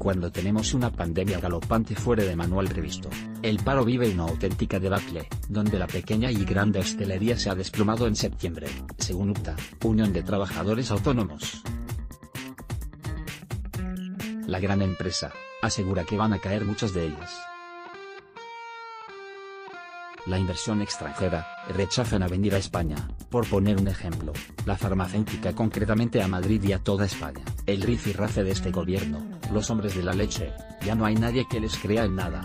cuando tenemos una pandemia galopante fuera de manual previsto. El paro vive una auténtica debacle, donde la pequeña y grande hostelería se ha desplomado en septiembre, según UPTA, Unión de Trabajadores Autónomos. La gran empresa, asegura que van a caer muchas de ellas. La inversión extranjera, rechazan a venir a España, por poner un ejemplo, la farmacéutica concretamente a Madrid y a toda España. El rifirrafe de este gobierno, los hombres de la leche, ya no hay nadie que les crea en nada.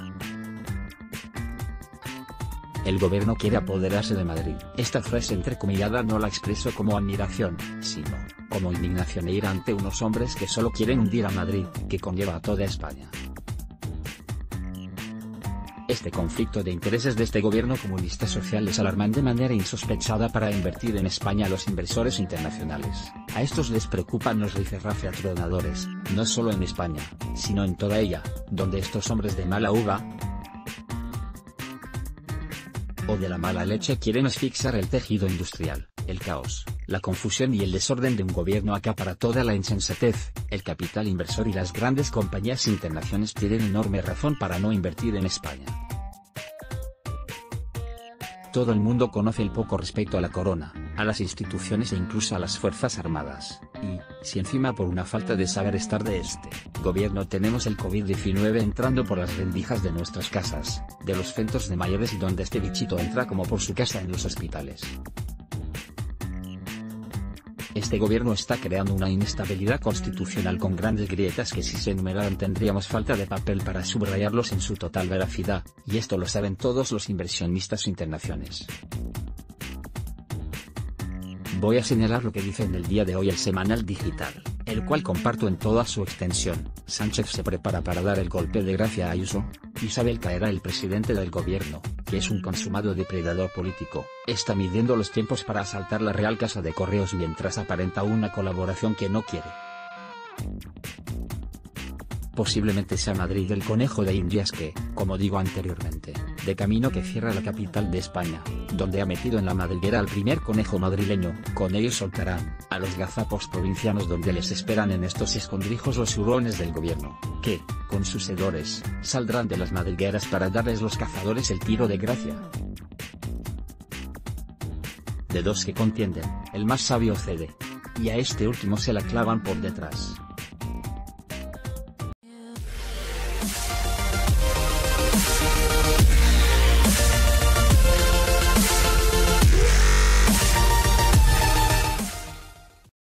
El gobierno quiere apoderarse de Madrid. Esta frase entrecomillada no la expreso como admiración, sino, como indignación e ir ante unos hombres que solo quieren hundir a Madrid, que conlleva a toda España. Este conflicto de intereses de este gobierno comunista social les alarman de manera insospechada para invertir en España a los inversores internacionales. A estos les preocupan los rifirrafe atronadores, no solo en España, sino en toda ella, donde estos hombres de mala uva, o de la mala leche quieren asfixiar el tejido industrial, el caos, la confusión y el desorden de un gobierno acá para toda la insensatez, el capital inversor y las grandes compañías internacionales tienen enorme razón para no invertir en España. Todo el mundo conoce el poco respeto a la corona, a las instituciones e incluso a las Fuerzas Armadas, y, si encima por una falta de saber estar de este gobierno tenemos el COVID-19 entrando por las rendijas de nuestras casas, de los centros de mayores y donde este bichito entra como por su casa en los hospitales. Este gobierno está creando una inestabilidad constitucional con grandes grietas que si se enumeraran tendríamos falta de papel para subrayarlos en su total veracidad, y esto lo saben todos los inversionistas internacionales. Voy a señalar lo que dice en el día de hoy el semanal digital, el cual comparto en toda su extensión. Sánchez se prepara para dar el golpe de gracia a Ayuso, Isabel caerá el presidente del gobierno, que es un consumado depredador político, está midiendo los tiempos para asaltar la Real Casa de Correos mientras aparenta una colaboración que no quiere. Posiblemente sea Madrid el conejo de Indias que, como digo anteriormente, de camino que cierra la capital de España, donde ha metido en la madriguera al primer conejo madrileño, con ellos soltarán, a los gazapos provincianos donde les esperan en estos escondrijos los hurones del gobierno, que, con sus hedores, saldrán de las madrigueras para darles los cazadores el tiro de gracia. De dos que contienden, el más sabio cede. Y a este último se la clavan por detrás.